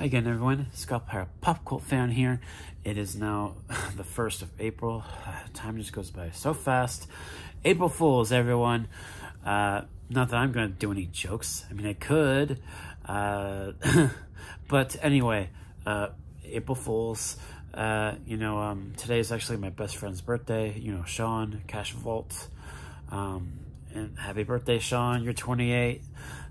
Hi again, everyone. Scottiplier, Pop Cult fan here. It is now the 1st of April. Time just goes by so fast. April Fools, everyone. Uh, not that I'm going to do any jokes. I mean, I could. Uh, but anyway, uh, April Fools. Uh, you know, um, today is actually my best friend's birthday. You know, Sean, Cash Vault. Um, and happy birthday, Sean. You're 28.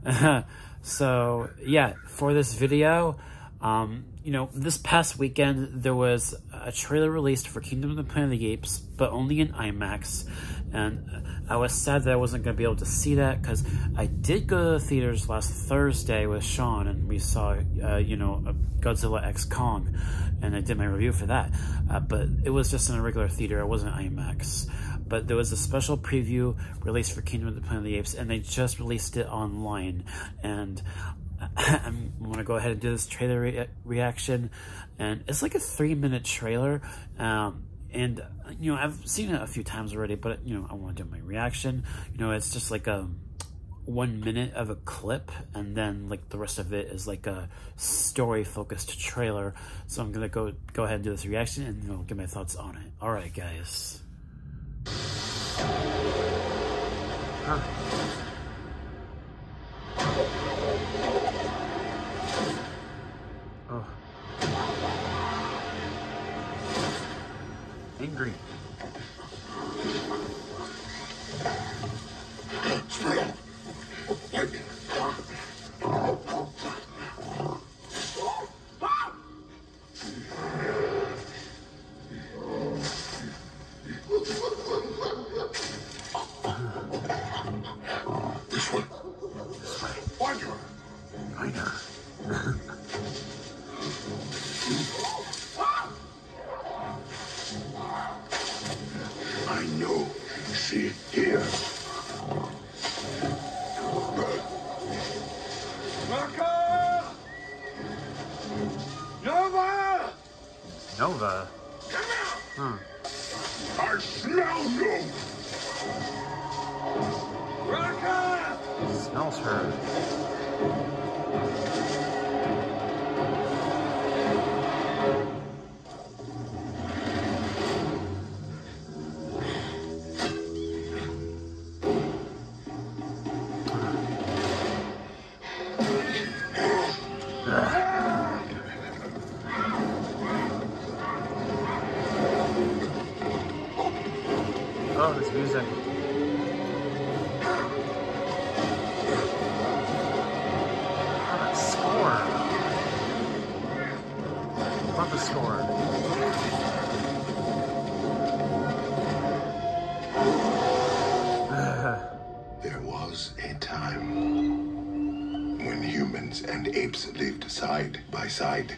so, yeah, for this video, um, you know, this past weekend, there was a trailer released for Kingdom of the Planet of the Apes, but only in IMAX. And I was sad that I wasn't going to be able to see that because I did go to the theaters last Thursday with Sean and we saw, uh, you know, Godzilla X Kong. And I did my review for that. Uh, but it was just in a regular theater. It wasn't IMAX. But there was a special preview released for Kingdom of the Planet of the Apes and they just released it online. And I want to go ahead and do this trailer re reaction, and it's like a three minute trailer. Um, and you know, I've seen it a few times already, but you know, I want to do my reaction. You know, it's just like a one minute of a clip, and then like the rest of it is like a story focused trailer. So I'm gonna go go ahead and do this reaction, and you know, give my thoughts on it. All right, guys. Wider. I know. See it here. Raka! Nova! Nova. Come out! Huh. I smell you! Raka! Smells her. Oh, lived side by side.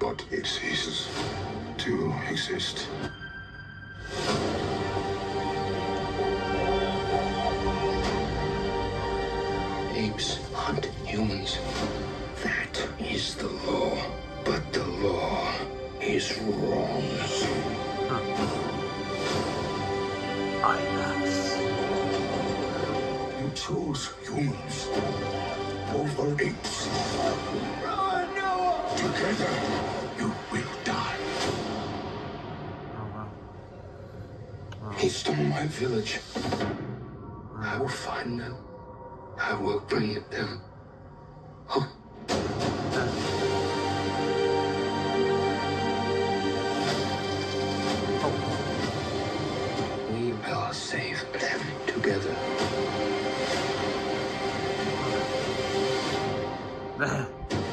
But it ceases to exist. Apes hunt humans. That is the law. But the law is wrong. Hmm. IMAX. Chose humans over apes. Together, you will die. He stole my village. I will find them. I will bring them home. We will save them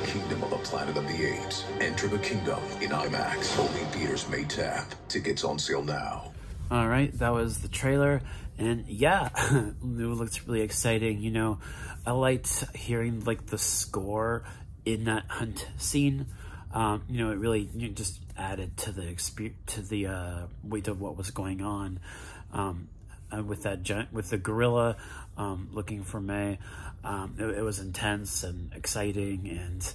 Kingdom of the Planet of the Apes. Enter the kingdom in IMAX. Only theaters may tap. Tickets on sale now. All right, that was the trailer, and yeah, it looks really exciting. You know, I liked hearing like the score in that hunt scene. Um, you know, it really you know, just added to the experience, to the uh, weight of what was going on. Um, uh, with that giant, with the gorilla um, looking for Mae, um, it, it was intense and exciting, and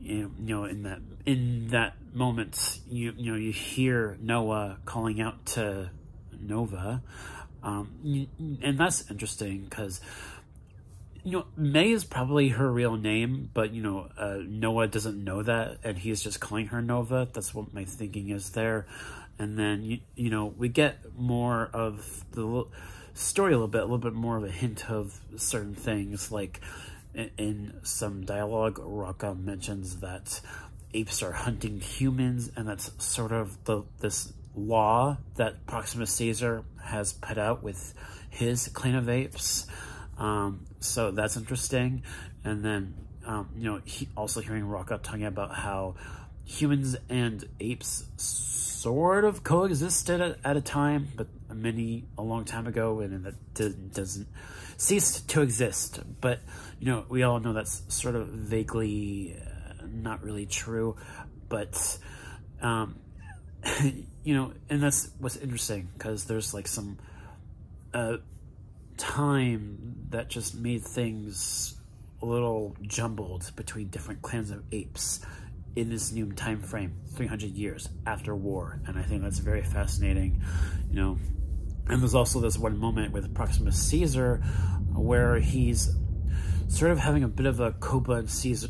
you know, you know, in that in that moment, you you know, you hear Noah calling out to Nova, um, and that's interesting because you know, Mae is probably her real name, but you know, uh, Noah doesn't know that, and he's just calling her Nova. That's what my thinking is there. And then you you know we get more of the story a little bit, a little bit more of a hint of certain things, like in, some dialogue, Raka mentions that apes are hunting humans, and that's sort of the this law that Proximus Caesar has put out with his clan of apes. Um, so that's interesting. And then, um, you know, he, also hearing Raka talking about how humans and apes sort of coexisted at, at a time, but many a long time ago, and that doesn't cease to exist. But you know, we all know that's sort of vaguely uh, not really true. But um, you know, and that's what's interesting because there's like some uh, time that just made things a little jumbled between different clans of apes in this new time frame 300 years after war and i think that's very fascinating you know and there's also this one moment with proximus caesar where he's sort of having a bit of a Koba and Caesar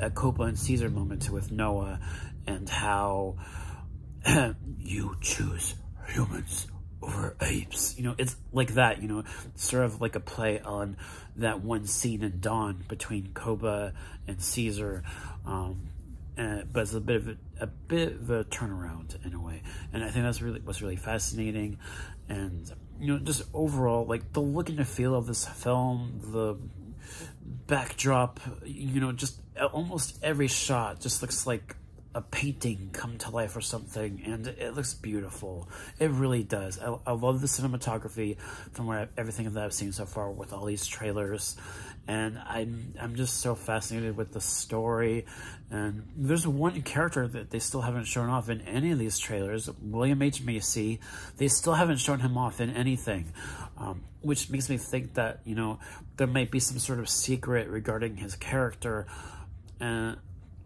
a Koba and Caesar moment with Noah and how you choose humans over apes. You know, it's like that, you know, sort of like a play on that one scene in Dawn between Koba and Caesar. Um, uh, but it's a bit of a, a, bit of a turnaround in a way, and I think that's really what's really fascinating, and you know, just overall, like the look and the feel of this film, the backdrop, you know, just almost every shot just looks like a painting come to life or something, and it looks beautiful. It really does. I, I love the cinematography from where everything that I've seen so far with all these trailers, and I'm I'm just so fascinated with the story. And there's one character that they still haven't shown off in any of these trailers, William H Macy. They still haven't shown him off in anything, um, which makes me think that you know there might be some sort of secret regarding his character. Uh,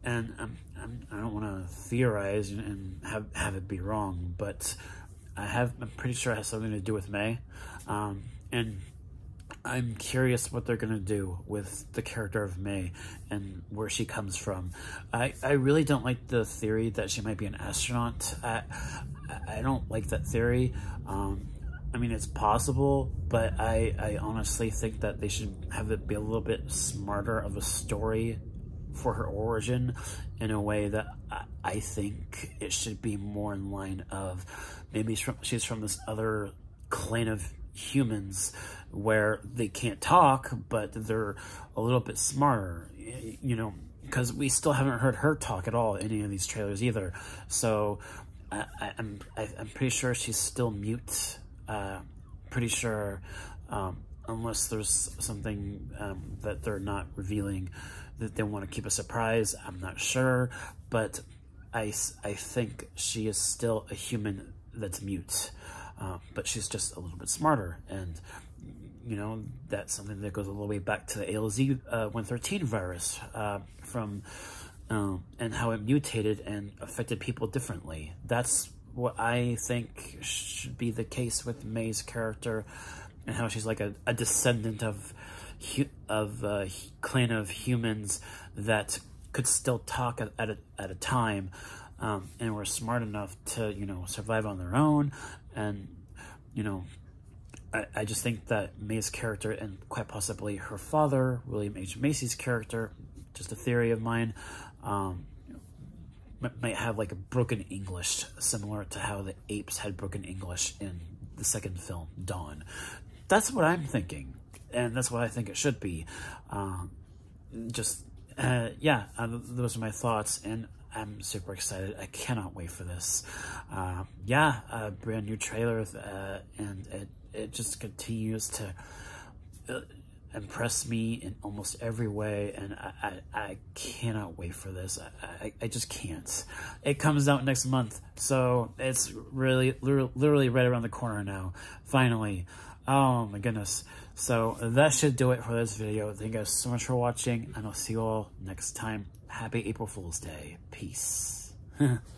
and I'm, I'm, I do not want to theorize and have have it be wrong, but I have I'm pretty sure it has something to do with Mae, um, and I'm curious what they're gonna do with the character of Mae and where she comes from. I I really don't like the theory that she might be an astronaut. I I don't like that theory. Um, I mean, it's possible, but I, I honestly think that they should have it be a little bit smarter of a story for her origin in a way that I, I think it should be more in line of maybe she's from, she's from this other clan of humans where they can't talk, but they're a little bit smarter, you know, because we still haven't heard her talk at all in any of these trailers either. So I, am I'm, I'm pretty sure she's still mute. Uh, pretty sure, um, unless there's something um, that they're not revealing that they want to keep a surprise. I'm not sure, but I, I think she is still a human that's mute, uh, but she's just a little bit smarter. And, you know, that's something that goes all the way back to the ALZ uh, 113 virus uh, from, um, and how it mutated and affected people differently. That's what I think should be the case with Mae's character and how she's like a, a descendant of of a uh, clan of humans that could still talk at, at, a, at a time um, and were smart enough to, you know, survive on their own. And, you know, I, I just think that Mae's character and quite possibly her father, William H. Macy's character, just a theory of mine, um, might have like a broken English, similar to how the apes had broken English in the second film, Dawn. That's what I'm thinking and that's what I think it should be. Um, just, uh, yeah, uh, those are my thoughts, and I'm super excited. I cannot wait for this. Uh, yeah, a brand new trailer, uh, and it, it just continues to uh, impress me in almost every way, and I, I, I cannot wait for this. I, I, I, just can't. It comes out next month, so it's really, literally right around the corner now, finally. Oh my goodness. So that should do it for this video. Thank you guys so much for watching, and I'll see you all next time. Happy April Fool's Day. Peace.